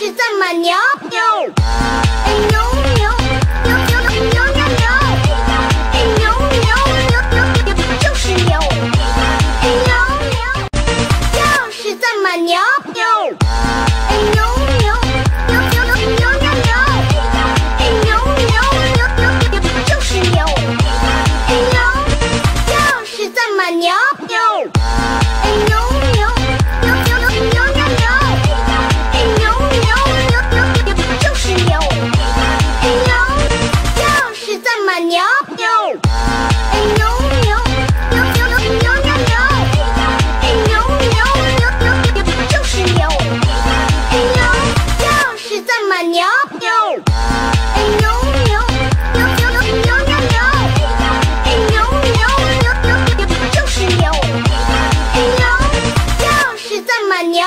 牛牛。牛牛牛牛牛。蒙牛